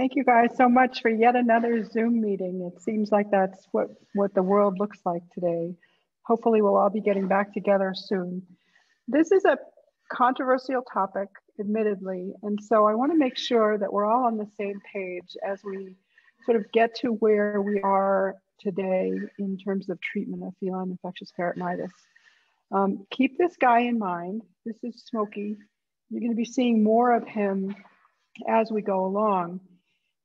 Thank you guys so much for yet another Zoom meeting. It seems like that's what, what the world looks like today. Hopefully we'll all be getting back together soon. This is a controversial topic, admittedly, and so I wanna make sure that we're all on the same page as we sort of get to where we are today in terms of treatment of feline infectious peritonitis. Um, keep this guy in mind. This is Smokey. You're gonna be seeing more of him as we go along.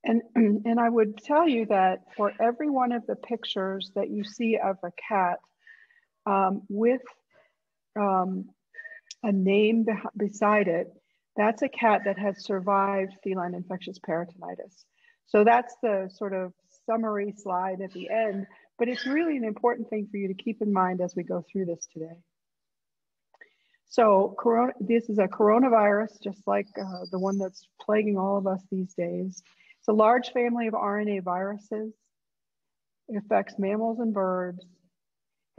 And, and I would tell you that for every one of the pictures that you see of a cat um, with um, a name be beside it, that's a cat that has survived feline infectious peritonitis. So that's the sort of summary slide at the end, but it's really an important thing for you to keep in mind as we go through this today. So corona, this is a coronavirus, just like uh, the one that's plaguing all of us these days. It's a large family of RNA viruses. It affects mammals and birds.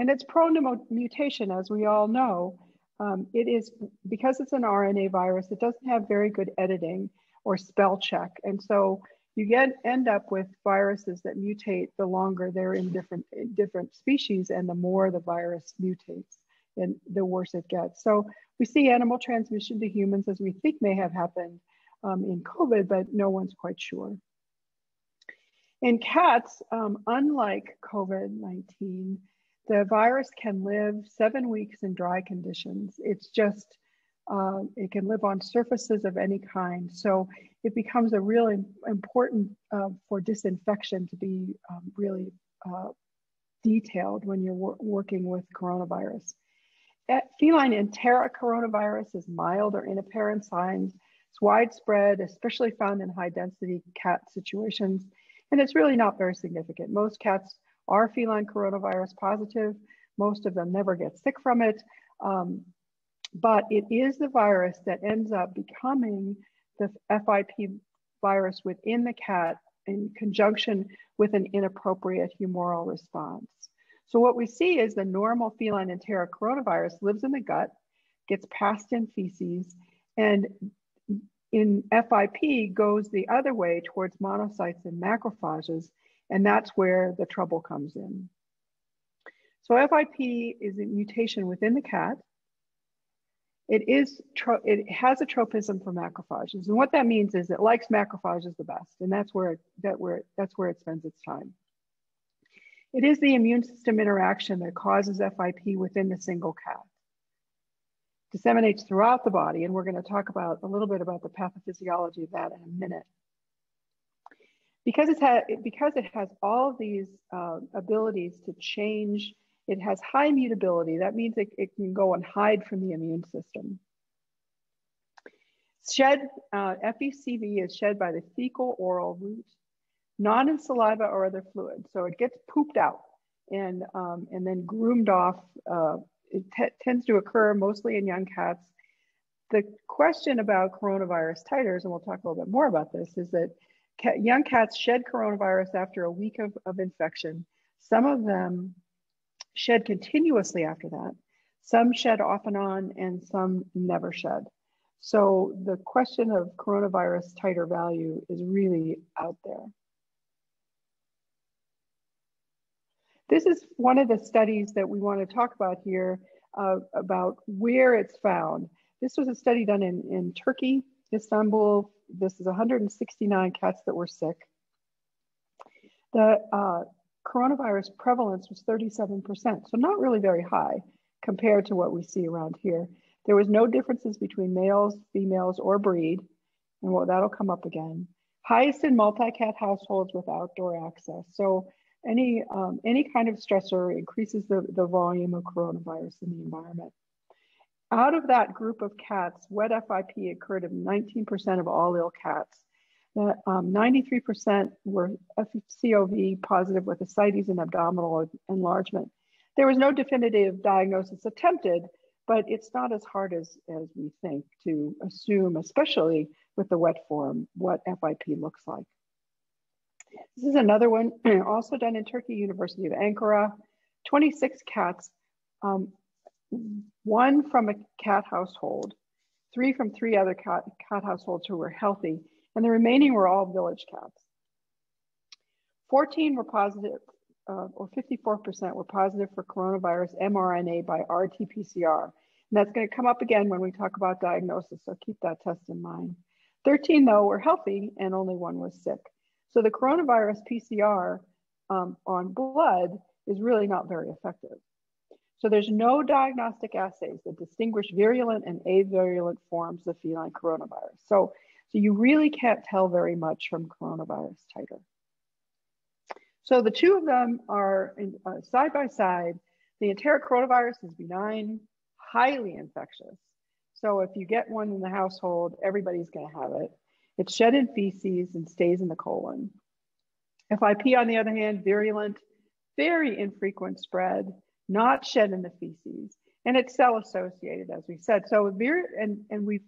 And it's prone to mutation, as we all know. Um, it is, because it's an RNA virus, it doesn't have very good editing or spell check. And so you get end up with viruses that mutate the longer they're in different, in different species and the more the virus mutates and the worse it gets. So we see animal transmission to humans as we think may have happened um, in COVID, but no one's quite sure. In cats, um, unlike COVID-19, the virus can live seven weeks in dry conditions. It's just, uh, it can live on surfaces of any kind. So it becomes a really important uh, for disinfection to be um, really uh, detailed when you're wor working with coronavirus. At feline enteric coronavirus is mild or inapparent signs it's widespread, especially found in high density cat situations, and it's really not very significant. Most cats are feline coronavirus positive. Most of them never get sick from it. Um, but it is the virus that ends up becoming the FIP virus within the cat in conjunction with an inappropriate humoral response. So what we see is the normal feline enteric coronavirus lives in the gut, gets passed in feces, and in FIP goes the other way towards monocytes and macrophages, and that's where the trouble comes in. So FIP is a mutation within the cat. It is it has a tropism for macrophages, and what that means is it likes macrophages the best, and that's where it, that where that's where it spends its time. It is the immune system interaction that causes FIP within the single cat disseminates throughout the body. And we're going to talk about a little bit about the pathophysiology of that in a minute. Because, it's had, because it has all of these uh, abilities to change, it has high mutability. That means it, it can go and hide from the immune system. Shed, uh, FECV is shed by the fecal oral route, not in saliva or other fluid. So it gets pooped out and, um, and then groomed off uh, it tends to occur mostly in young cats. The question about coronavirus titers, and we'll talk a little bit more about this, is that cat, young cats shed coronavirus after a week of, of infection. Some of them shed continuously after that. Some shed off and on, and some never shed. So the question of coronavirus titer value is really out there. This is one of the studies that we want to talk about here uh, about where it's found. This was a study done in, in Turkey, Istanbul. This is 169 cats that were sick. The uh, coronavirus prevalence was 37%, so not really very high compared to what we see around here. There was no differences between males, females, or breed, and well, that'll come up again. Highest in multi-cat households with outdoor access. So any, um, any kind of stressor increases the, the volume of coronavirus in the environment. Out of that group of cats, wet FIP occurred in 19% of all ill cats. 93% um, were COV positive with ascites and abdominal enlargement. There was no definitive diagnosis attempted, but it's not as hard as, as we think to assume, especially with the wet form, what FIP looks like. This is another one, also done in Turkey, University of Ankara. 26 cats, um, one from a cat household, three from three other cat, cat households who were healthy, and the remaining were all village cats. 14 were positive, uh, or 54% were positive for coronavirus mRNA by RT-PCR. And that's going to come up again when we talk about diagnosis, so keep that test in mind. 13, though, were healthy and only one was sick. So the coronavirus PCR um, on blood is really not very effective. So there's no diagnostic assays that distinguish virulent and avirulent forms of feline coronavirus. So, so you really can't tell very much from coronavirus titer. So the two of them are in, uh, side by side. The enteric coronavirus is benign, highly infectious. So if you get one in the household, everybody's going to have it. It's shed in feces and stays in the colon. FIP, on the other hand, virulent, very infrequent spread, not shed in the feces, and it's cell associated, as we said. So, and, and we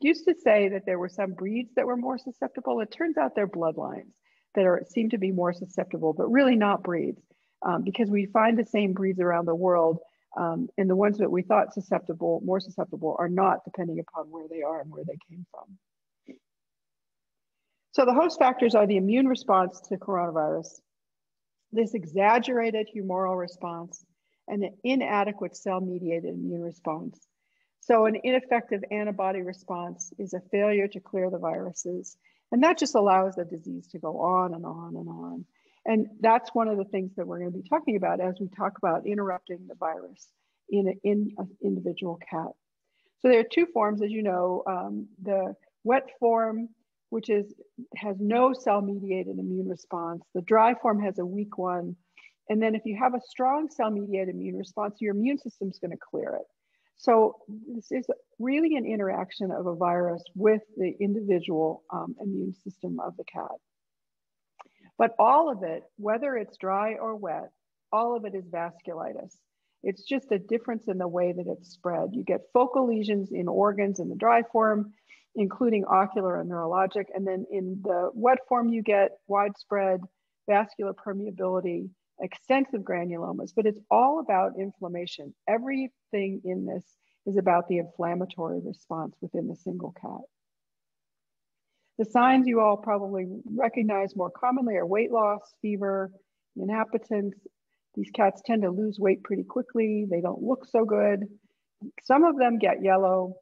used to say that there were some breeds that were more susceptible. It turns out they're bloodlines that are seem to be more susceptible, but really not breeds, um, because we find the same breeds around the world, um, and the ones that we thought susceptible, more susceptible, are not, depending upon where they are and where they came from. So the host factors are the immune response to coronavirus, this exaggerated humoral response, and an inadequate cell-mediated immune response. So an ineffective antibody response is a failure to clear the viruses. And that just allows the disease to go on and on and on. And that's one of the things that we're going to be talking about as we talk about interrupting the virus in, a, in an individual cat. So there are two forms, as you know, um, the wet form which is has no cell-mediated immune response. The dry form has a weak one. And then if you have a strong cell-mediated immune response, your immune system is going to clear it. So this is really an interaction of a virus with the individual um, immune system of the cat. But all of it, whether it's dry or wet, all of it is vasculitis. It's just a difference in the way that it's spread. You get focal lesions in organs in the dry form, including ocular and neurologic. And then in the wet form, you get widespread vascular permeability, extensive granulomas, but it's all about inflammation. Everything in this is about the inflammatory response within the single cat. The signs you all probably recognize more commonly are weight loss, fever, inappetence. These cats tend to lose weight pretty quickly. They don't look so good. Some of them get yellow,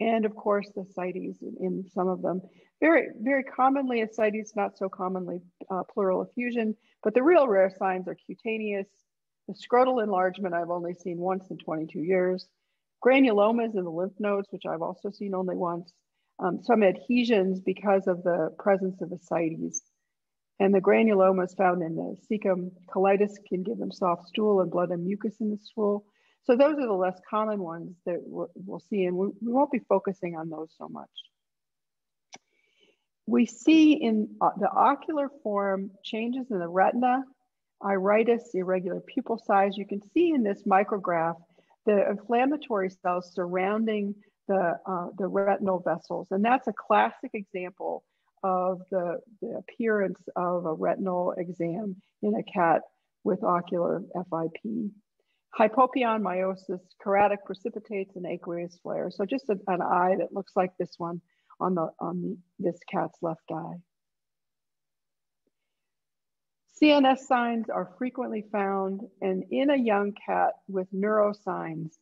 and of course the ascites in some of them. Very, very commonly ascites, not so commonly uh, pleural effusion, but the real rare signs are cutaneous, the scrotal enlargement I've only seen once in 22 years, granulomas in the lymph nodes, which I've also seen only once, um, some adhesions because of the presence of ascites. And the granulomas found in the cecum colitis can give them soft stool and blood and mucus in the stool. So those are the less common ones that we'll, see, and we, we, won't be focusing on those so much. We see in uh, the ocular form changes in the retina, iritis, irregular pupil size. You can see in this micrograph the inflammatory cells surrounding the, uh, the retinal vessels. And that's a classic example of the, the appearance of a retinal exam in a cat with ocular FIP hypopyon, miosis, keratic precipitates, and aqueous flare. So just a, an eye that looks like this one on, the, on this cat's left eye. CNS signs are frequently found, and in a young cat with neurosigns,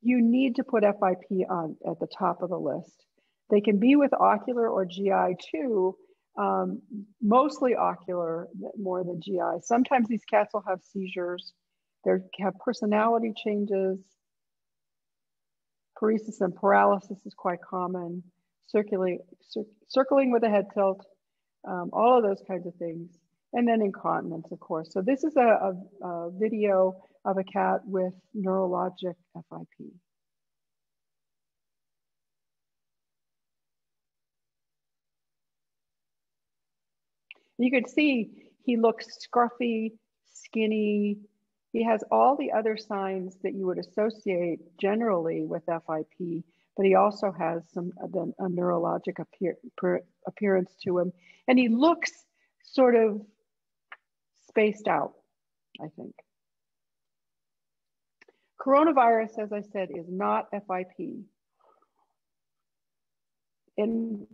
you need to put FIP on at the top of the list. They can be with ocular or GI too, um, mostly ocular more than GI. Sometimes these cats will have seizures. They have personality changes. Paresis and paralysis is quite common. Cir circling with a head tilt, um, all of those kinds of things. And then incontinence, of course. So this is a, a, a video of a cat with neurologic FIP. You can see he looks scruffy, skinny, he has all the other signs that you would associate generally with FIP, but he also has some a, a neurologic appear, per, appearance to him. And he looks sort of spaced out, I think. Coronavirus, as I said, is not FIP. And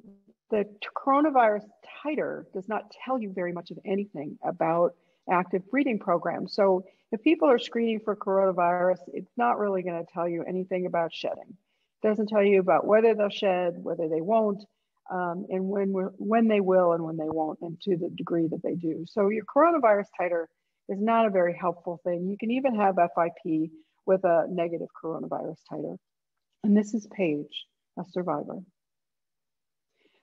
the coronavirus titer does not tell you very much of anything about active breeding programs. So if people are screening for coronavirus, it's not really going to tell you anything about shedding. It doesn't tell you about whether they'll shed, whether they won't, um, and when when they will and when they won't, and to the degree that they do. So your coronavirus titer is not a very helpful thing. You can even have FIP with a negative coronavirus titer. And this is Paige, a survivor.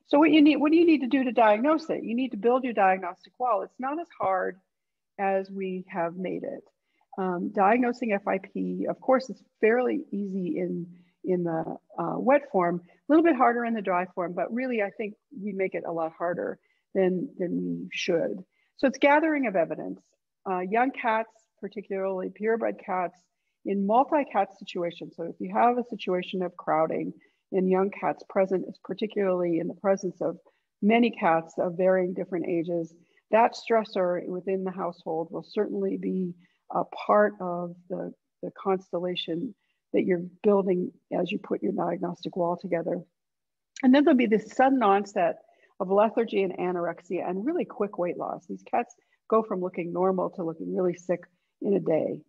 So what you need, what do you need to do to diagnose it? You need to build your diagnostic wall. It's not as hard as we have made it. Um, diagnosing FIP, of course, is fairly easy in in the uh, wet form, a little bit harder in the dry form, but really I think we make it a lot harder than, than we should. So it's gathering of evidence. Uh, young cats, particularly purebred cats, in multi-cat situations. So if you have a situation of crowding in young cats present, particularly in the presence of many cats of varying different ages, that stressor within the household will certainly be a part of the, the constellation that you're building as you put your diagnostic wall together. And then there'll be this sudden onset of lethargy and anorexia and really quick weight loss. These cats go from looking normal to looking really sick in a day.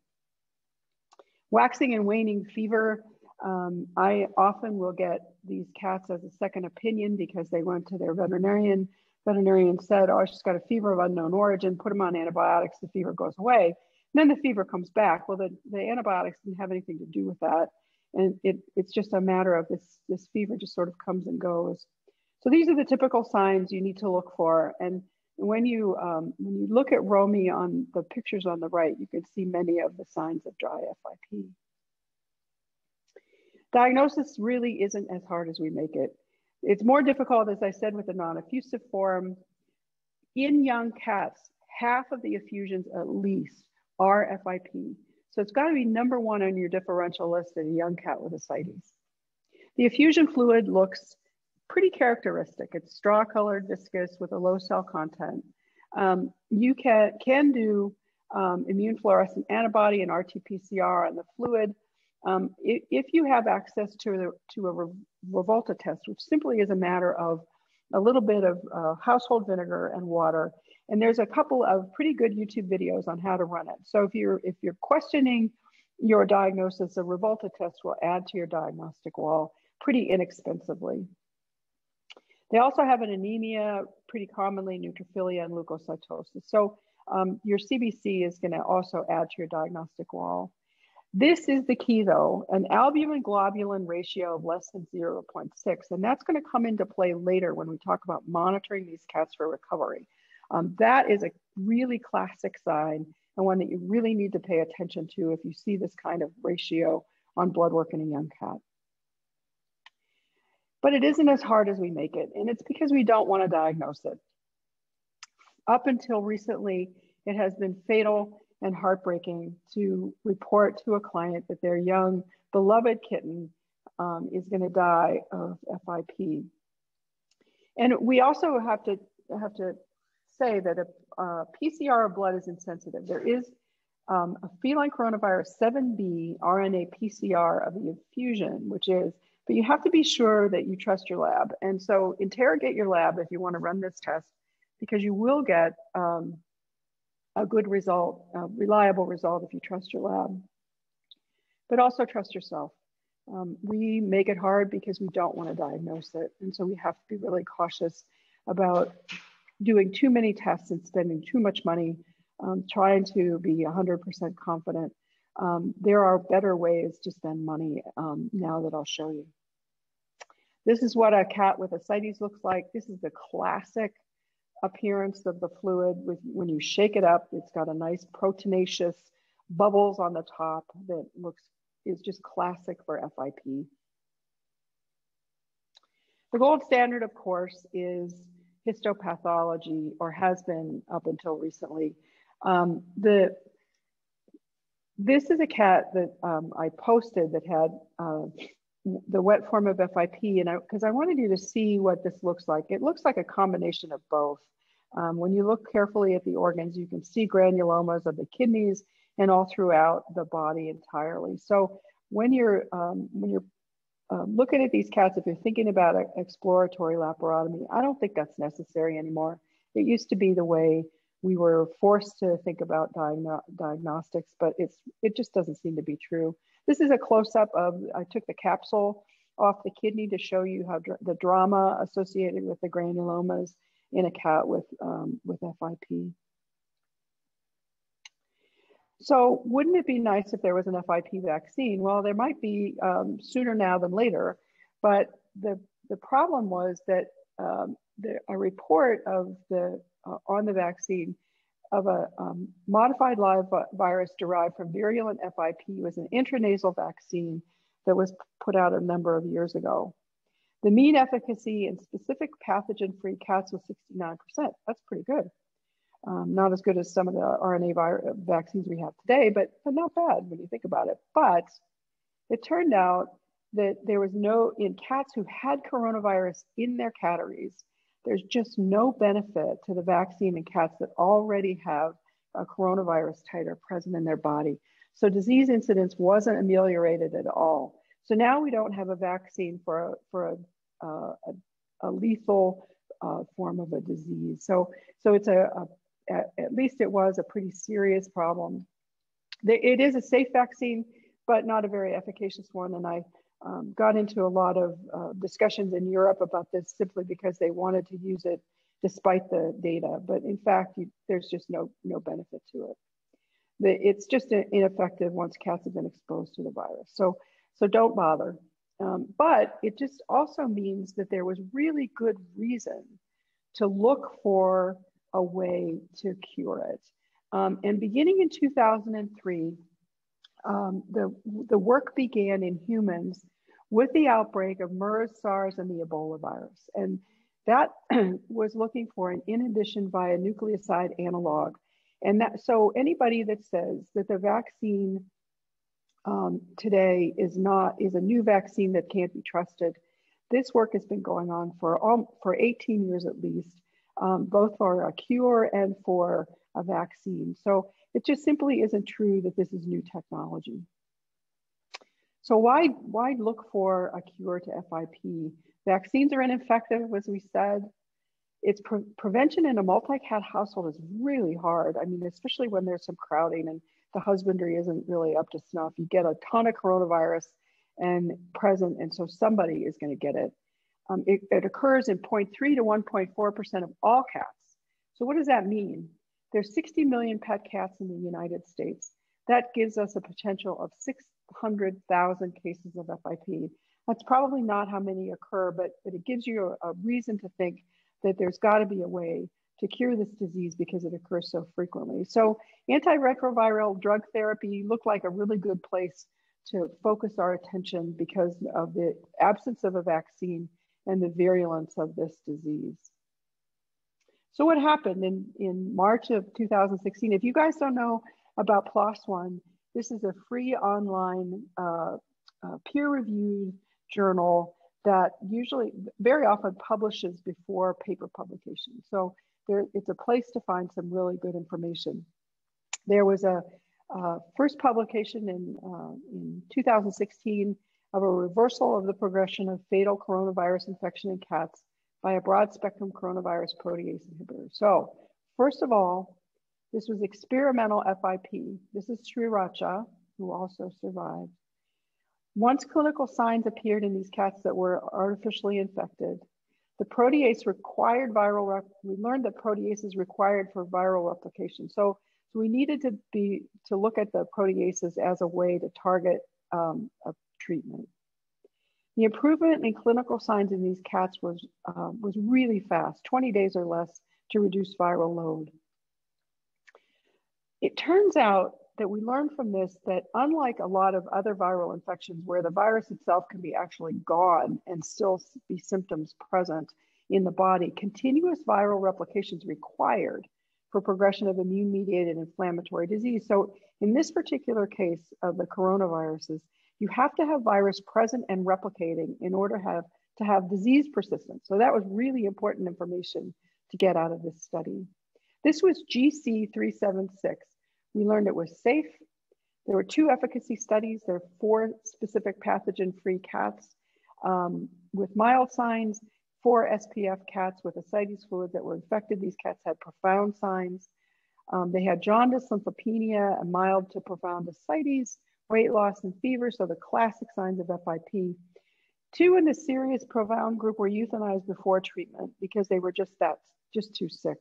Waxing and waning fever. Um, I often will get these cats as a second opinion because they went to their veterinarian. Veterinarian said, oh, she's got a fever of unknown origin, put them on antibiotics, the fever goes away then the fever comes back. Well, the, the antibiotics didn't have anything to do with that. And it, it's just a matter of this, this fever just sort of comes and goes. So these are the typical signs you need to look for. And when you, um, when you look at Romy on the pictures on the right, you can see many of the signs of dry FIP. Diagnosis really isn't as hard as we make it. It's more difficult, as I said, with the non-effusive form. In young cats, half of the effusions at least RFIP. So it's got to be number one on your differential list in a young cat with ascites. The effusion fluid looks pretty characteristic. It's straw colored, viscous with a low cell content. Um, you can, can do um, immune fluorescent antibody and RT-PCR on the fluid. Um, if, if, you have access to, the, to a Rivalta test, which simply is a matter of a little bit of uh, household vinegar and water and there's a couple of pretty good YouTube videos on how to run it. So if you're if you're questioning your diagnosis, a Rivalta test will add to your diagnostic wall pretty inexpensively. They also have an anemia, pretty commonly neutrophilia and leukocytosis. So um, your CBC is going to also add to your diagnostic wall. This is the key though, an albumin globulin ratio of less than 0.6. And that's going to come into play later when we talk about monitoring these cats for recovery. Um, that is a really classic sign and one that you really need to pay attention to if you see this kind of ratio on blood work in a young cat. But it isn't as hard as we make it, and it's because we don't want to diagnose it. Up until recently, it has been fatal and heartbreaking to report to a client that their young, beloved kitten um, is going to die of FIP. And we also have to have to say that a, a PCR of blood is insensitive. There is um, a feline coronavirus 7B RNA PCR of the infusion, which is, but you have to be sure that you trust your lab. And so interrogate your lab if you want to run this test, because you will get um, a good result, a reliable result if you trust your lab. But also trust yourself. Um, we make it hard because we don't want to diagnose it. And so we have to be really cautious about doing too many tests and spending too much money, um, trying to be 100% confident. Um, there are better ways to spend money um, now that I'll show you. This is what a cat with ascites looks like. This is the classic appearance of the fluid. With, when you shake it up, it's got a nice proteinaceous bubbles on the top that looks is just classic for FIP. The gold standard, of course, is histopathology or has been up until recently. Um, the this is a cat that um, I posted that had uh, the wet form of FIP, and because I, I, wanted you to see what this looks like. It looks like a combination of both. Um, when you look carefully at the organs, you can see granulomas of the kidneys and all throughout the body entirely. So when you're um, when you're uh, looking at these cats, if you're thinking about exploratory laparotomy, I don't think that's necessary anymore. It used to be the way we were forced to think about diagno diagnostics, but it's it just doesn't seem to be true. This is a close-up of, I took the capsule off the kidney to show you how dr the drama associated with the granulomas in a cat with, um, with FIP. So wouldn't it be nice if there was an FIP vaccine? Well, there might be um, sooner now than later, but the, the problem was that um, the, a report of the, uh, on the vaccine of a um, modified live virus derived from virulent FIP was an intranasal vaccine that was put out a number of years ago. The mean efficacy in specific pathogen-free cats was 69%. That's pretty good. Um, not as good as some of the RNA vaccines we have today, but, but not bad when you think about it. But it turned out that there was no, in cats who had coronavirus in their catteries, there's just no benefit to the vaccine in cats that already have a coronavirus titer present in their body. So disease incidence wasn't ameliorated at all. So now we don't have a vaccine for a, for a, uh, a, a lethal uh, form of a disease. So, so it's a, a at, at, least it was a pretty serious problem. It is a safe vaccine, but not a very efficacious one. And I um, got into a lot of uh, discussions in Europe about this simply because they wanted to use it despite the data. But in fact, you, there's just no, no benefit to it. The, it's just ineffective once cats have been exposed to the virus. So, so don't bother. Um, but it just also means that there was really good reason to look for a way to cure it. Um, and beginning in 2003, um, the, the work began in humans with the outbreak of MERS, SARS, and the Ebola virus. And that was looking for an inhibition via nucleoside analog. And that, so anybody that says that the vaccine um, today is not, is a new vaccine that can't be trusted, this work has been going on for, all, for 18 years at least, um, both for a cure and for a vaccine. So it just simply isn't true that this is new technology. So why, why look for a cure to FIP? Vaccines are ineffective, as we said. It's pre prevention in a multi-cat household is really hard. I mean, especially when there's some crowding and the husbandry isn't really up to snuff. You get a ton of coronavirus and present, and so somebody is going to get it. Um, it. It occurs in 0.3 to 1.4% of all cats. So what does that mean? There's 60 million pet cats in the United States. That gives us a potential of 600,000 cases of FIP. That's probably not how many occur, but, but it gives you a, a reason to think that there's got to be a way to cure this disease because it occurs so frequently. So antiretroviral drug therapy looked like a really good place to focus our attention because of the absence of a vaccine and the virulence of this disease. So what happened in, in March of 2016, if you guys don't know about PLOS One, this is a free online uh, uh, peer-reviewed journal that usually, very often publishes before paper publication. So there, it's a place to find some really good information. There was a uh, first publication in, uh, in 2016 of a reversal of the progression of fatal coronavirus infection in cats by a broad spectrum coronavirus protease inhibitor. So first of all, this was experimental FIP. This is Sriracha, who also survived. Once clinical signs appeared in these cats that were artificially infected, the protease required viral, we learned that protease is required for viral replication. So, so we needed to be, to look at the proteases as a way to target um, a treatment. The improvement in clinical signs in these cats was, uh, was really fast, 20 days or less to reduce viral load. It turns out that we learned from this that unlike a lot of other viral infections where the virus itself can be actually gone and still be symptoms present in the body, continuous viral replication is required for progression of immune mediated inflammatory disease. So in this particular case of the coronaviruses, you have to have virus present and replicating in order to have, to have disease persistence. So that was really important information to get out of this study. This was GC376. We learned it was safe. There were two efficacy studies. There are four specific pathogen-free cats. um, with mild signs, four SPF cats with ascites fluid that were infected. These cats had profound signs. Um, they had jaundice, lymphopenia, and mild to profound ascites, weight loss, and fever. So the classic signs of FIP. Two in the serious profound group were euthanized before treatment because they were just that, just too sick.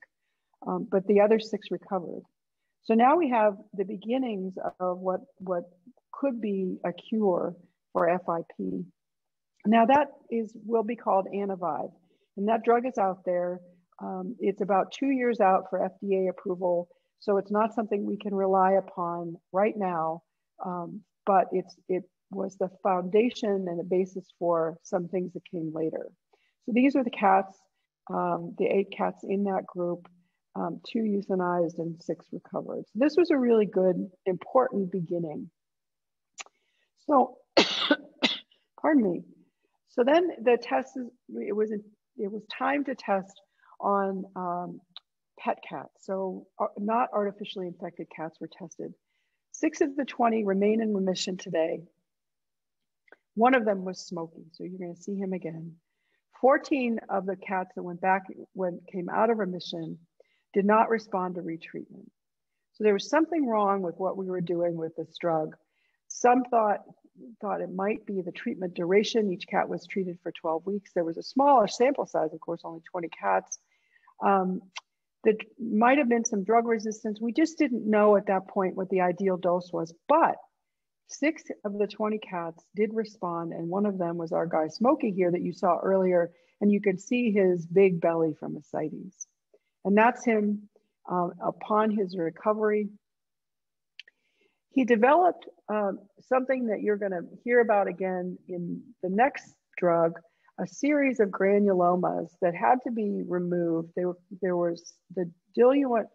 Um, but the other six recovered. So now we have the beginnings of what, what could be a cure for FIP. Now that is will be called Anivive, and that drug is out there. Um, it's about two years out for FDA approval, so it's not something we can rely upon right now. Um, but it's it was the foundation and the basis for some things that came later. So these are the cats, um, the eight cats in that group, um, two euthanized and six recovered. So this was a really good, important beginning. So, pardon me. So then the test is, it was, it was time to test on um, pet cats. So uh, not artificially infected cats were tested. Six of the 20 remain in remission today. One of them was Smokey, so you're gonna see him again. 14 of the cats that went back, when came out of remission, did not respond to retreatment. So there was something wrong with what we were doing with this drug. Some thought thought it might be the treatment duration. Each cat was treated for 12 weeks. There was a smaller sample size, of course, only 20 cats. Um, there might have been some drug resistance. We just didn't know at that point what the ideal dose was. But six of the 20 cats did respond, and one of them was our guy Smokey here that you saw earlier, and you can see his big belly from ascites. And that's him um, upon his recovery. He developed um, something that you're going to hear about again in the next drug, a series of granulomas that had to be removed. They were, there was the diluent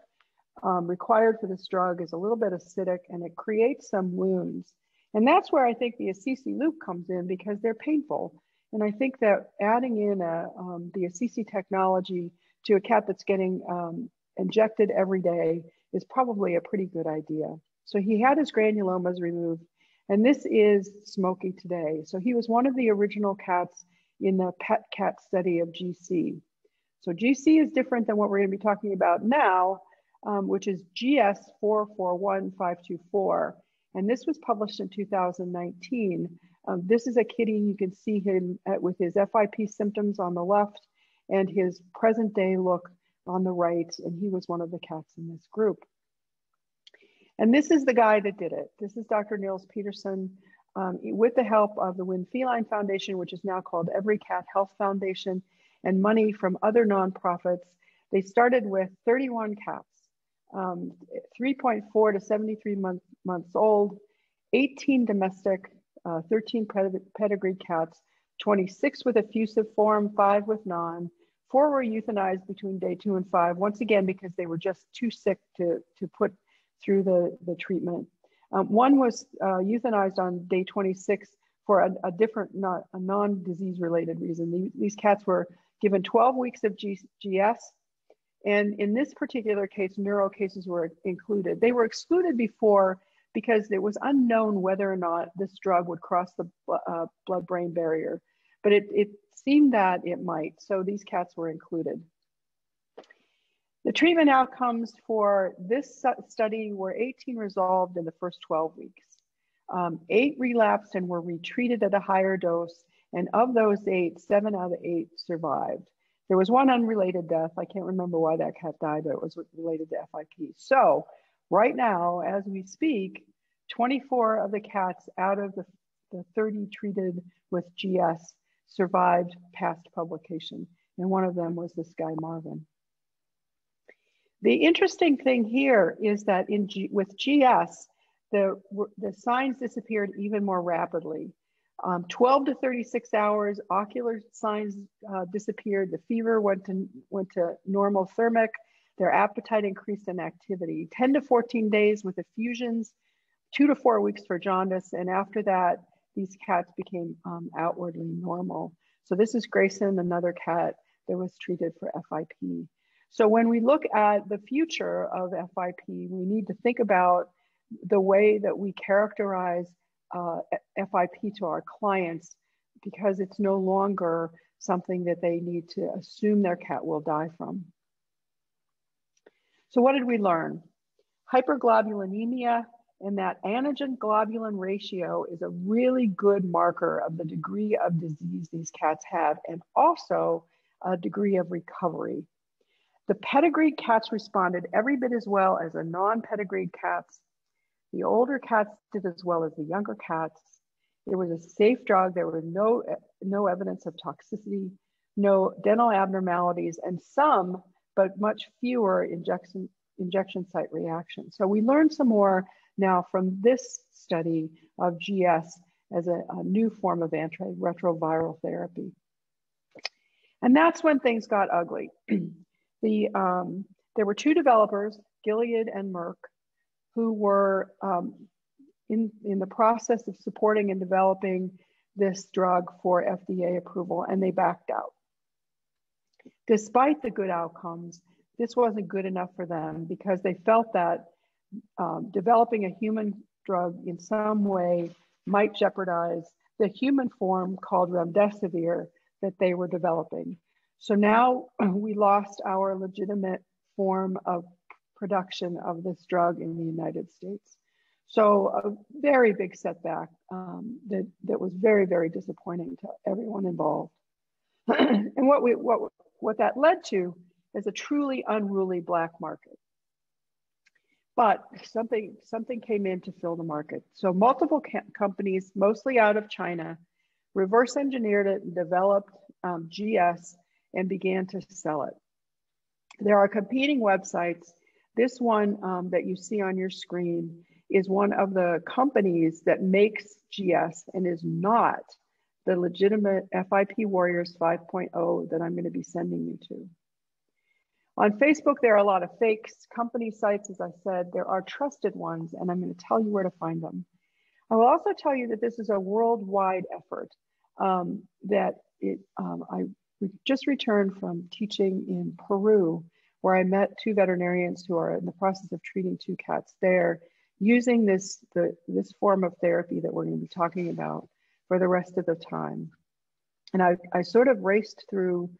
um, required for this drug is a little bit acidic and it creates some wounds. And that's where I think the Assisi loop comes in because they're painful. And I think that adding in a, um, the Assisi technology to a cat that's getting um, injected every day is probably a pretty good idea. So he had his granulomas removed. And this is Smokey today. So he was one of the original cats in the pet cat study of GC. So GC is different than what we're going to be talking about now, um, which is GS 441524. And this was published in 2019. Um, this is a kitty, you can see him at, with his FIP symptoms on the left and his present day look on the right. And he was one of the cats in this group. And this is the guy that did it. This is Dr. Niels Pedersen um, with the help of the Winn Feline Foundation, which is now called Every Cat Health Foundation, and money from other nonprofits. They started with 31 cats, um, 3.4 to 73 month, months old, 18 domestic, uh, 13 pedigree cats, 26 with effusive form, five with non, four were euthanized between day two and five, once again, because they were just too sick to, to put through the, the treatment. Um, one was uh, euthanized on day 26 for a, a different, not a non-disease related reason. The, these cats were given 12 weeks of G, GS, and in this particular case, neuro cases were included. They were excluded before because it was unknown whether or not this drug would cross the uh, blood-brain barrier, but it, it seemed that it might. So these cats were included. The treatment outcomes for this study were 18 resolved in the first 12 weeks. Um, eight relapsed and were retreated at a higher dose. And of those eight, seven out of eight survived. There was one unrelated death. I can't remember why that cat died, but it was related to FIP. So, right now, as we speak, 24 of the cats out of the, the 30 treated with GS survived past publication. And one of them was this guy, Marvin. The interesting thing here is that in G, with GS, the, the signs disappeared even more rapidly. Um, 12 to 36 hours, ocular signs uh, disappeared. The fever went to, went to normothermic. Their appetite increased in activity. 10 to 14 days with effusions, two to four weeks for jaundice. And after that, these cats became um, outwardly normal. So this is Grayson, another cat that was treated for FIP. So when we look at the future of FIP, we need to think about the way that we characterize uh, FIP to our clients because it's no longer something that they need to assume their cat will die from. So what did we learn? Hyperglobulinemia and that antigen globulin ratio is a really good marker of the degree of disease these cats have and also a degree of recovery. The pedigreed cats responded every bit as well as the non-pedigreed cats. The older cats did as well as the younger cats. It was a safe drug. There was no, no evidence of toxicity, no dental abnormalities, and some, but much fewer injection, injection site reactions. So we learned some more now from this study of GS as a, a new form of antiretroviral therapy. And that's when things got ugly. the, um, there were two developers, Gilead and Merck, who were um, in, in the process of supporting and developing this drug for FDA approval, and they backed out. Despite the good outcomes, this wasn't good enough for them because they felt that um, developing a human drug in some way might jeopardize the human form called remdesivir that they were developing. So now we lost our legitimate form of production of this drug in the United States. So a very big setback um, that, that was very, very disappointing to everyone involved. and what, we, what, what that led to is a truly unruly black market. But something, something came in to fill the market. So multiple companies, mostly out of China, reverse engineered it and developed um, GS and began to sell it. There are competing websites. This one um, that you see on your screen is one of the companies that makes GS and is not the legitimate FIP Warriors 5.0 that I'm going to be sending you to. On Facebook, there are a lot of fakes, company sites, as I said. There are trusted ones, and I'm going to tell you where to find them. I will also tell you that this is a worldwide effort um, that it, um, I just returned from teaching in Peru, where I met two veterinarians who are in the process of treating two cats there using this, the, this form of therapy that we're going to be talking about for the rest of the time. And I, I sort of raced through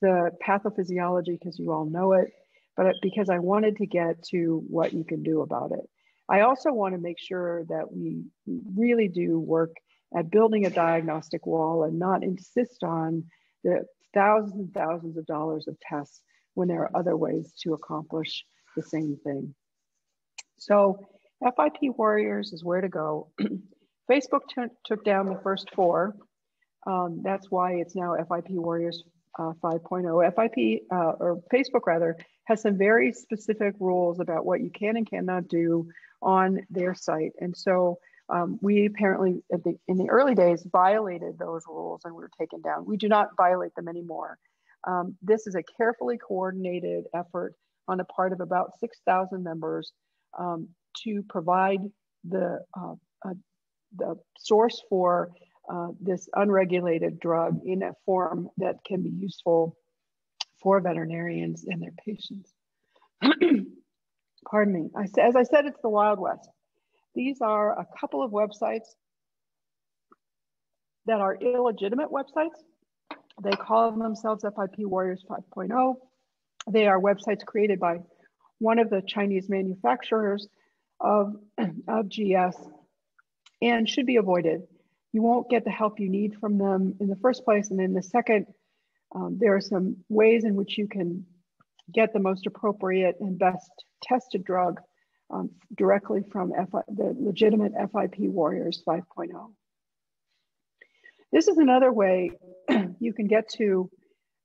the pathophysiology because you all know it, but because I wanted to get to what you can do about it. I also want to make sure that we really do work at building a diagnostic wall and not insist on the thousands and thousands of dollars of tests when there are other ways to accomplish the same thing. So FIP Warriors is where to go. Facebook took down the first four. Um, that's why it's now FIP Warriors uh, 5.0. FIP, uh, or Facebook rather, has some very specific rules about what you can and cannot do on their site. And so um, we apparently, the, in the early days, violated those rules and we were taken down. We do not violate them anymore. Um, this is a carefully coordinated effort on the part of about 6,000 members um, to provide the, uh, uh, the source for uh, this unregulated drug in a form that can be useful for veterinarians and their patients. Pardon me. I, as I said, it's the Wild West. These are a couple of websites that are illegitimate websites. They call themselves FIP Warriors 5.0. They are websites created by one of the Chinese manufacturers of, of GS and should be avoided. You won't get the help you need from them in the first place. And then the second, um, there are some ways in which you can get the most appropriate and best tested drug um, directly from FI, the legitimate FIP Warriors 5.0. This is another way you can get to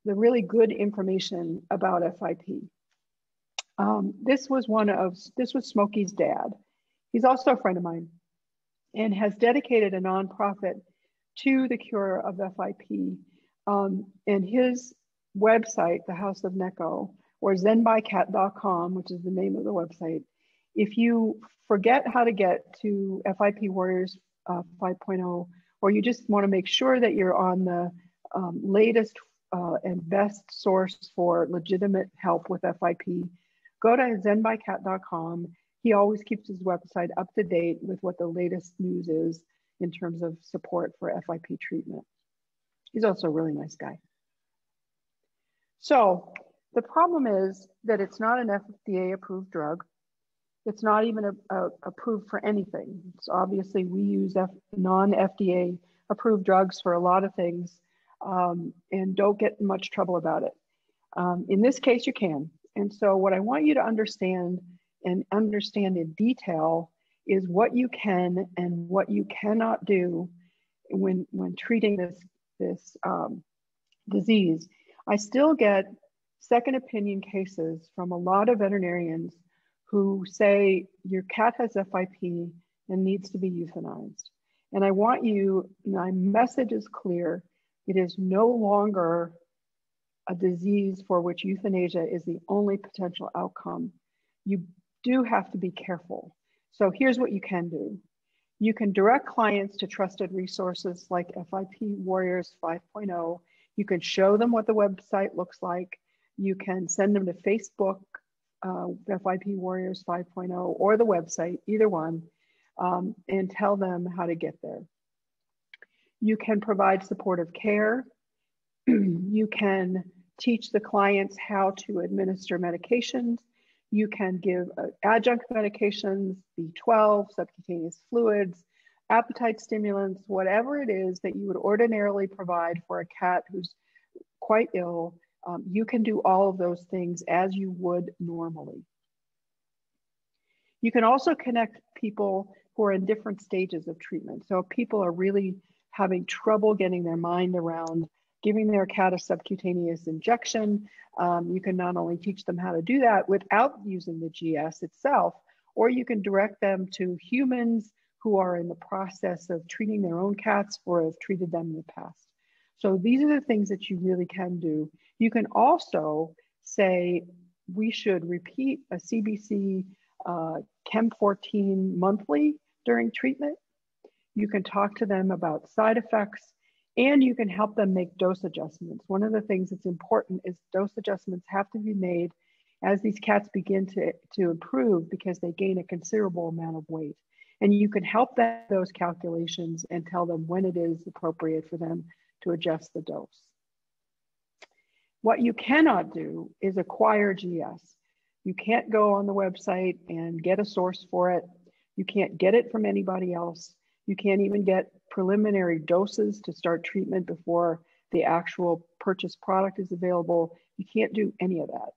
the really good information about FIP. Um, this was one of, this was Smokey's dad. He's also a friend of mine and has dedicated a nonprofit to the cure of FIP. Um, and his website, the House of Neko, or zenbycat.com, which is the name of the website, if you forget how to get to FIP Warriors uh, 5.0, or you just want to make sure that you're on the um, latest uh, and best source for legitimate help with FIP, go to zenbycat.com. He always keeps his website up to date with what the latest news is in terms of support for FIP treatment. He's also a really nice guy. So the problem is that it's not an FDA approved drug. It's not even a, a, approved for anything. It's obviously we use non FDA approved drugs for a lot of things um, and don't get much trouble about it. Um, in this case, you can. And so, what I want you to understand and understand in detail is what you can and what you cannot do when when treating this this um, disease. I still get second opinion cases from a lot of veterinarians who say your cat has FIP and needs to be euthanized. And I want you, my message is clear. It is no longer a disease for which euthanasia is the only potential outcome. You do have to be careful. So here's what you can do. You can direct clients to trusted resources like FIP Warriors 5.0. You can show them what the website looks like. You can send them to Facebook, uh, FIP Warriors 5.0, or the website, either one, um, and tell them how to get there. You can provide supportive care. you can teach the clients how to administer medications. You can give uh, adjunct medications, B12, subcutaneous fluids, appetite stimulants, whatever it is that you would ordinarily provide for a cat who's quite ill. Um, you can do all of those things as you would normally. You can also connect people who are in different stages of treatment. So people are really having trouble getting their mind around giving their cat a subcutaneous injection. Um, you can not only teach them how to do that without using the GS itself, or you can direct them to humans who are in the process of treating their own cats or have treated them in the past. So these are the things that you really can do. You can also say, we should repeat a CBC uh, Chem 14 monthly during treatment. You can talk to them about side effects and you can help them make dose adjustments. One of the things that's important is dose adjustments have to be made as these cats begin to, to improve because they gain a considerable amount of weight. And you can help them those calculations and tell them when it is appropriate for them to adjust the dose. What you cannot do is acquire GS. You can't go on the website and get a source for it. You can't get it from anybody else. You can't even get preliminary doses to start treatment before the actual purchase product is available. You can't do any of that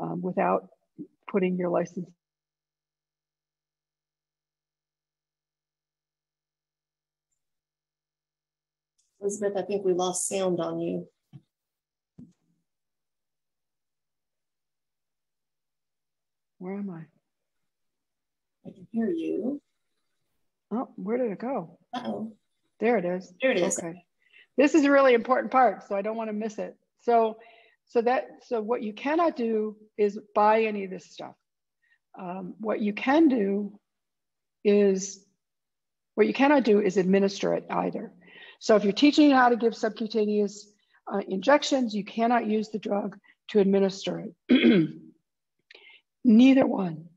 um, without putting your license. Elizabeth, I think we lost sound on you. Where am I? I can hear you. Oh, where did it go? Uh-oh. There it is. There it is. Okay. This is a really important part, so I don't want to miss it. So, so that so what you cannot do is buy any of this stuff. Um, what you can do is what you cannot do is administer it either. So if you're teaching how to give subcutaneous uh, injections, you cannot use the drug to administer it. Neither one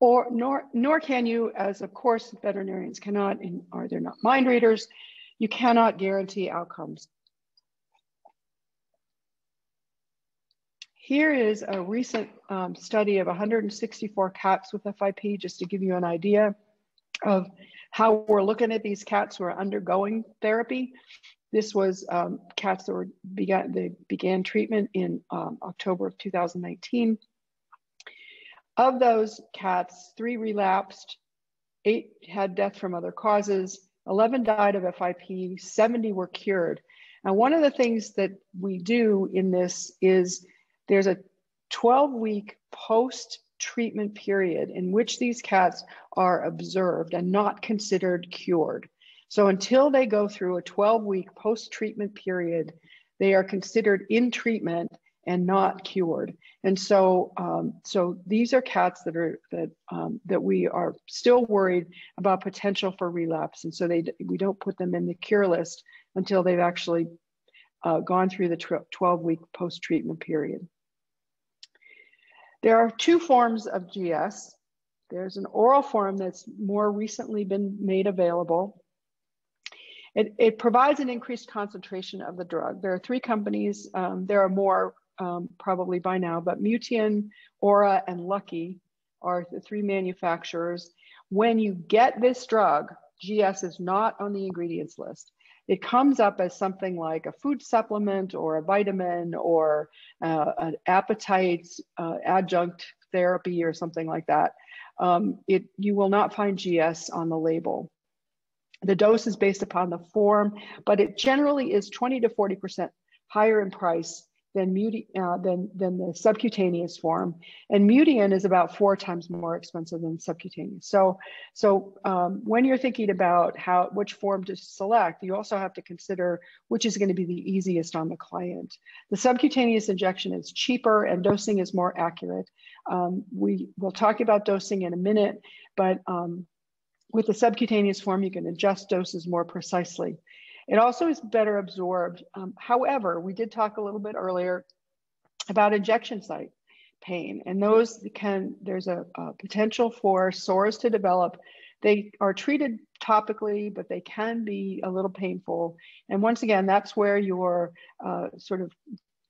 or nor nor can you, as of course veterinarians cannot, and are they not mind readers, you cannot guarantee outcomes. Here is a recent um, study of 164 cats with FIP, just to give you an idea of how we're looking at these cats who are undergoing therapy. This was um, cats that were began, they began treatment in um, October of 2019. Of those cats, three relapsed, eight had death from other causes, 11 died of FIP, 70 were cured. And one of the things that we do in this is there's a 12 week post treatment period in which these cats are observed and not considered cured. So until they go through a 12 week post treatment period, they are considered in treatment and not cured. And so, um, so these are cats that are that um, that we are still worried about potential for relapse, and so they we don't put them in the cure list until they've actually uh, gone through the 12 week post treatment period. There are two forms of GS. There's an oral form that's more recently been made available. It, it provides an increased concentration of the drug. There are three companies, um, there are more um, probably by now, but Mutian, Aura, and Lucky are the three manufacturers. When you get this drug, GS is not on the ingredients list. It comes up as something like a food supplement or a vitamin or uh, an appetite uh, adjunct therapy or something like that. Um, it, you will not find GS on the label. The dose is based upon the form, but it generally is 20 to 40% higher in price than, muti, uh, than, than the subcutaneous form. And Mutian is about four times more expensive than subcutaneous. So, so um, when you're thinking about how which form to select, you also have to consider which is going to be the easiest on the client. The subcutaneous injection is cheaper and dosing is more accurate. Um, we will talk about dosing in a minute, but um, with the subcutaneous form, you can adjust doses more precisely. It also is better absorbed. Um, however, we did talk a little bit earlier about injection site pain, and those can, there's a, a potential for sores to develop. They are treated topically, but they can be a little painful. And once again, that's where your uh, sort of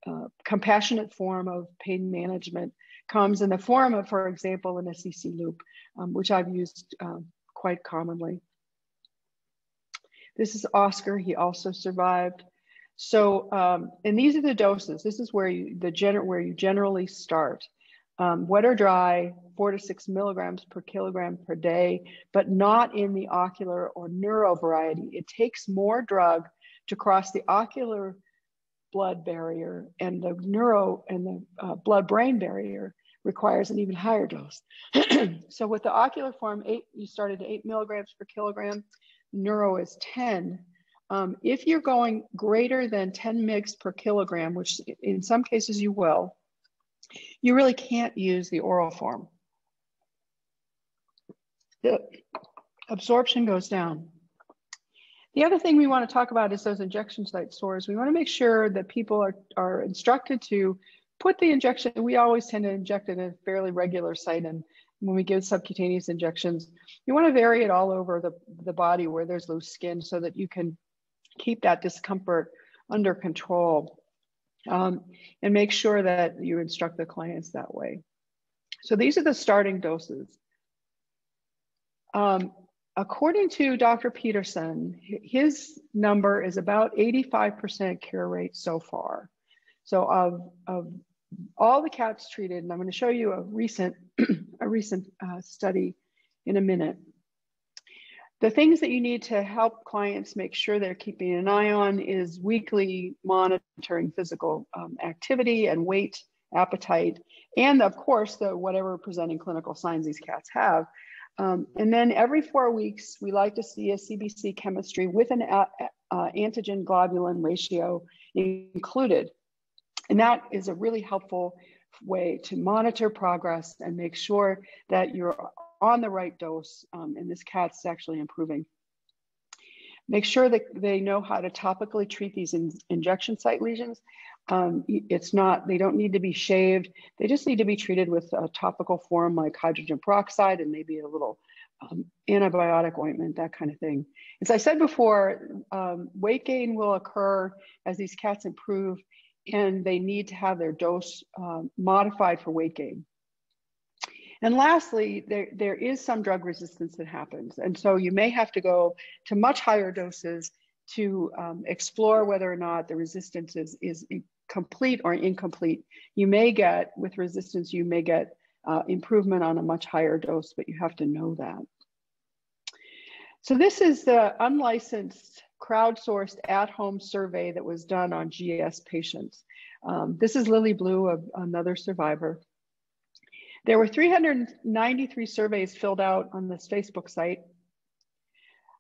uh, compassionate form of pain management comes in the form of, for example, an Assisi loop, um, which I've used uh, quite commonly. This is Oscar. He also survived. So, um, and these are the doses. This is where you the gener where you generally start. Um, wet or dry, four to six milligrams per kilogram per day, but not in the ocular or neuro variety. It takes more drug to cross the ocular blood barrier and the neuro and the uh, blood brain barrier requires an even higher dose. so with the ocular form, eight, you started at eight milligrams per kilogram neuro is 10. Um, if you're going greater than 10 mgs per kilogram, which in some cases you will, you really can't use the oral form. The absorption goes down. The other thing we want to talk about is those injection site sores. We want to make sure that people are, are instructed to put the injection, we always tend to inject at a fairly regular site and when we give subcutaneous injections, you want to vary it all over the, the body where there's loose skin so that you can keep that discomfort under control um, and make sure that you instruct the clients that way. So these are the starting doses. Um, according to Dr. Pedersen, his number is about 85% cure rate so far. So of, of all the cats treated, and I'm going to show you a recent, a recent uh, study in a minute. The things that you need to help clients make sure they're keeping an eye on is weekly monitoring physical um, activity and weight, appetite, and of course, the whatever presenting clinical signs these cats have. Um, and then every four weeks, we like to see a CBC chemistry with an uh, albumin globulin ratio included. And that is a really helpful way to monitor progress and make sure that you're on the right dose um, and this cat's actually improving. Make sure that they know how to topically treat these in injection site lesions. Um, it's not, they don't need to be shaved. They just need to be treated with a topical form like hydrogen peroxide and maybe a little um, antibiotic ointment, that kind of thing. As I said before, um, weight gain will occur as these cats improve and they need to have their dose um, modified for weight gain. And lastly, there, there is some drug resistance that happens. And so you may have to go to much higher doses to um, explore whether or not the resistance is, is complete or incomplete. You may get, with resistance, you may get uh, improvement on a much higher dose, but you have to know that. So this is the unlicensed crowdsourced at-home survey that was done on GS patients. Um, this is Lily Blue, a, another survivor. There were 393 surveys filled out on this Facebook site.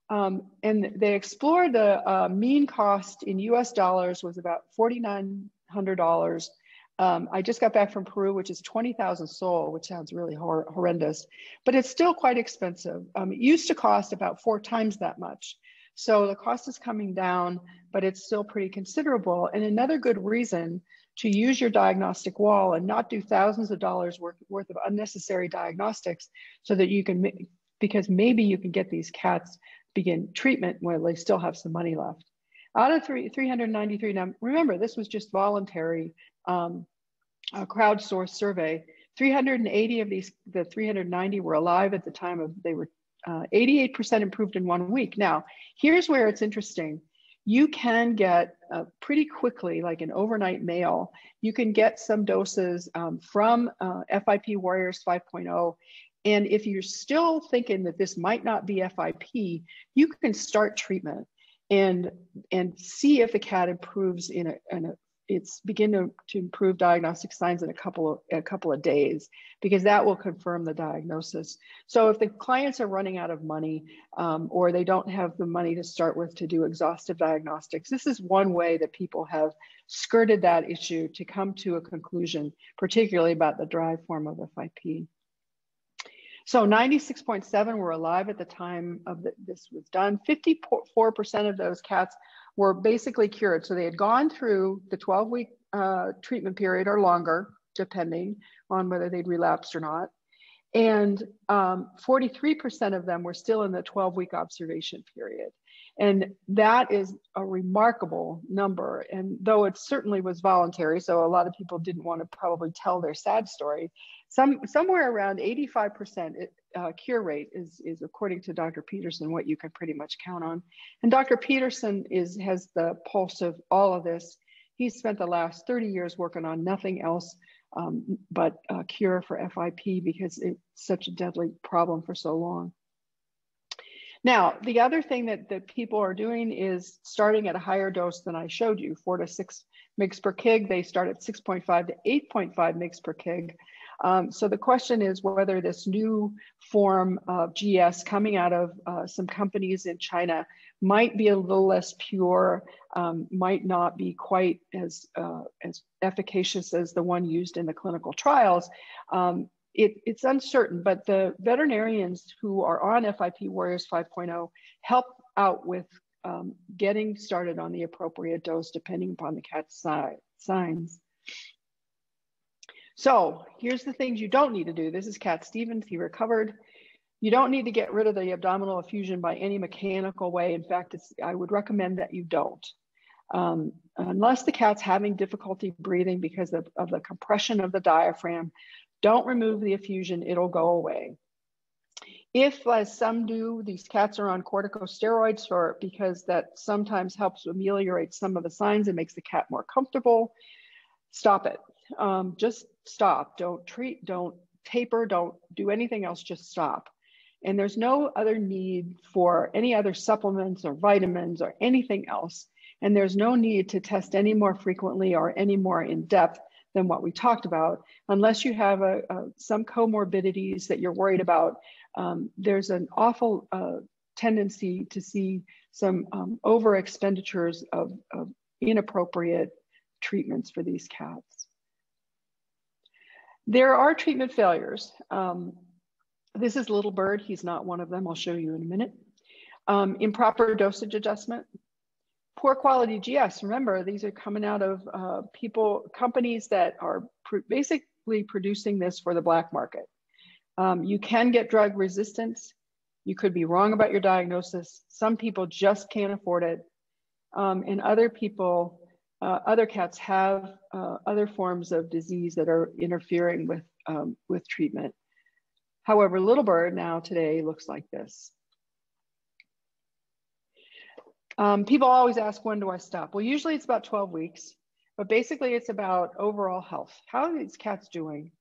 Um, and they explored the uh, mean cost in US dollars was about $4,900. Um, I just got back from Peru, which is 20,000 sol, which sounds really hor horrendous, but it's still quite expensive. Um, it used to cost about four times that much. So the cost is coming down, but it's still pretty considerable. And another good reason to use your diagnostic wall and not do thousands of dollars worth, of unnecessary diagnostics so that you can, because maybe you can get these cats begin treatment while they still have some money left. Out of three, 393, now remember, this was just voluntary um, crowdsourced survey. 380 of these, the 390 were alive at the time of, they were 88% uh, improved in one week. Now, here's where it's interesting. You can get uh, pretty quickly, like an overnight mail, you can get some doses um, from uh, FIP Warriors 5.0 and if you're still thinking that this might not be FIP, you can start treatment and and see if the cat improves in a, in a it's begin to, to improve diagnostic signs in a couple of a couple of days because that will confirm the diagnosis. So if the clients are running out of money um, or they don't have the money to start with to do exhaustive diagnostics, this is one way that people have skirted that issue to come to a conclusion, particularly about the dry form of FIP. So 96.7 were alive at the time of the, this was done. 54% of those cats were basically cured. So they had gone through the 12 week uh, treatment period or longer, depending on whether they'd relapsed or not. And 43% um, of them were still in the 12 week observation period. And that is a remarkable number. And though it certainly was voluntary, so a lot of people didn't want to probably tell their sad story, some somewhere around 85% uh, cure rate is, is according to Dr. Pedersen, what you can pretty much count on. And Dr. Pedersen is has the pulse of all of this. He's spent the last 30 years working on nothing else um, but a cure for FIP because it's such a deadly problem for so long. Now, the other thing that, that people are doing is starting at a higher dose than I showed you, four to six mg per kg. They start at 6.5 to 8.5 mg per kg. Um, so the question is whether this new form of GS coming out of uh, some companies in China might be a little less pure, um, might not be quite as, uh, as efficacious as the one used in the clinical trials. Um, it, it's uncertain, but the veterinarians who are on FIP Warriors 5.0 help out with um, getting started on the appropriate dose depending upon the cat's si signs. So here's the things you don't need to do. This is Cat Stevens, he recovered. You don't need to get rid of the abdominal effusion by any mechanical way. In fact, it's I would recommend that you don't. Um, unless the cat's having difficulty breathing because of, of the compression of the diaphragm, don't remove the effusion, it'll go away. If, as some do, these cats are on corticosteroids for because that sometimes helps ameliorate some of the signs and makes the cat more comfortable, stop it. Um, just stop. Don't treat, don't taper, don't do anything else, just stop. And there's no other need for any other supplements or vitamins or anything else. And there's no need to test any more frequently or any more in depth than what we talked about, unless you have a, a some comorbidities that you're worried about. Um, there's an awful uh, tendency to see some um, over expenditures of, of inappropriate treatments for these cats. There are treatment failures. Um, this is Little Bird. He's not one of them. I'll show you in a minute. Um, improper dosage adjustment poor quality GS. Remember, these are coming out of uh, people, companies that are pr basically producing this for the black market. Um, you can get drug resistance. You could be wrong about your diagnosis. Some people just can't afford it. Um, and other people, uh, other cats have uh, other forms of disease that are interfering with, um, with treatment. However, Little Bird now today looks like this. Um, people always ask, when do I stop? Well, usually it's about 12 weeks, but basically it's about overall health. How are these cats doing?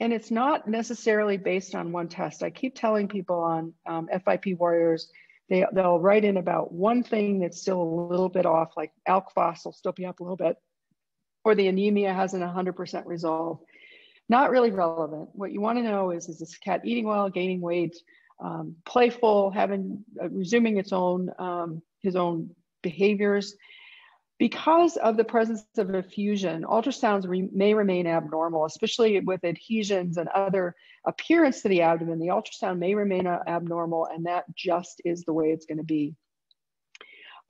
And it's not necessarily based on one test. I keep telling people on um, FIP Warriors, they, they'll write in about one thing that's still a little bit off, like ALK phos will still be up a little bit, or the anemia hasn't 100% resolved. Not really relevant. What you want to know is, is this cat eating well, gaining weight, um, playful, having, uh, resuming its own um, his own behaviors. Because of the presence of effusion, ultrasounds re may remain abnormal, especially with adhesions and other appearance to the abdomen. The ultrasound may remain abnormal, and that just is the way it's going to be.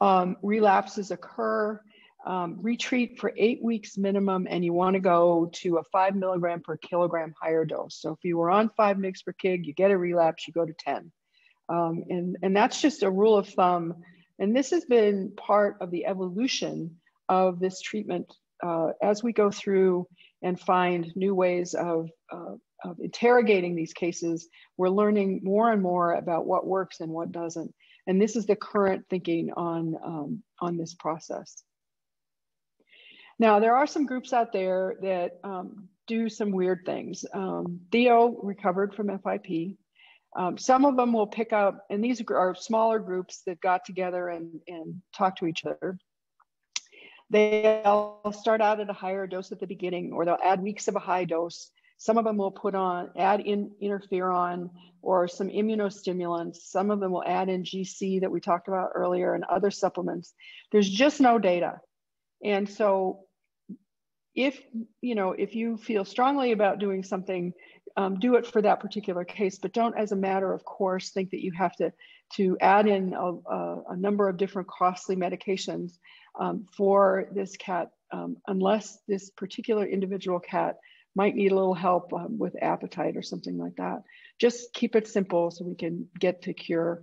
Um, relapses occur. Um, retreat for eight weeks minimum, and you want to go to a five milligram per kilogram higher dose. So if you were on five mg per kg, you get a relapse, you go to 10. Um, and, and that's just a rule of thumb. And this has been part of the evolution of this treatment uh, as we go through and find new ways of, uh, of interrogating these cases, we're learning more and more about what works and what doesn't. And this is the current thinking on, um, on this process. Now, there are some groups out there that um, do some weird things. Um, Theo recovered from FIP. Um, some of them will pick up, and these are smaller groups that got together and, and talked to each other. They'll start out at a higher dose at the beginning, or they'll add weeks of a high dose. Some of them will put on, add in interferon or some immunostimulants. Some of them will add in GC that we talked about earlier and other supplements. There's just no data. And so if, you know, if you feel strongly about doing something, um, do it for that particular case, but don't as a matter of course think that you have to, to add in a, a, a number of different costly medications um, for this cat um, unless this particular individual cat might need a little help um, with appetite or something like that. Just keep it simple so we can get to cure.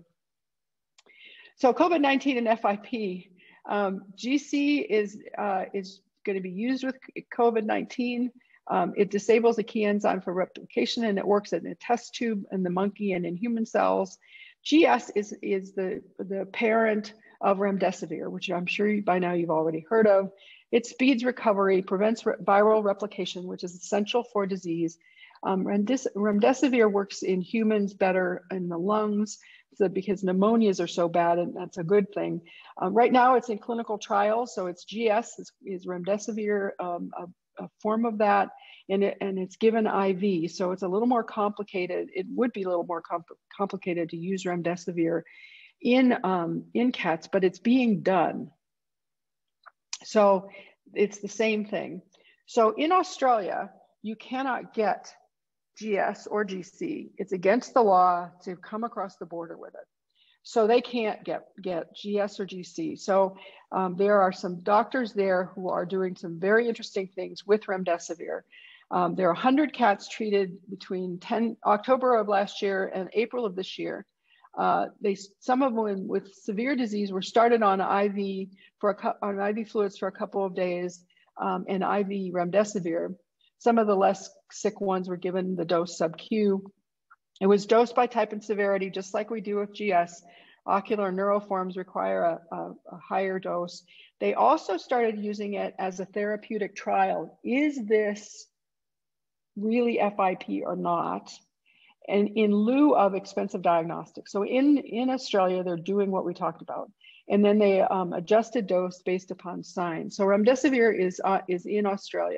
So COVID-19 and FIP, um, GC is, uh, is going to be used with COVID-19. Um, it disables a key enzyme for replication and it works in a test tube in the monkey and in human cells. GS is, is the, the parent of remdesivir, which I'm sure by now you've already heard of. It speeds recovery, prevents re viral replication, which is essential for disease. Um, remdesivir works in humans better in the lungs so because pneumonias are so bad, and that's a good thing. Um, right now, it's in clinical trials, so it's GS is, is remdesivir, um, a, form of that, and, it, and it's given IV, so it's a little more complicated. It would be a little more complicated to use remdesivir in, um, in cats, but it's being done. So it's the same thing. So in Australia, you cannot get GS or GC. It's against the law to come across the border with it. So they can't get, get GS or GC. So um, there are some doctors there who are doing some very interesting things with remdesivir. Um, there are 100 cats treated between 10 October of last year and April of this year. Uh, they some of them with severe disease were started on IV for a, on IV fluids for a couple of days um, and IV remdesivir. Some of the less sick ones were given the dose sub-Q. It was dosed by type and severity, just like we do with GS. Ocular neuroforms require a, a, a higher dose. They also started using it as a therapeutic trial. Is this really FIP or not? and in lieu of expensive diagnostics. So in, in Australia, they're doing what we talked about. And then they um, adjusted dose based upon signs. So remdesivir is, uh, is in Australia.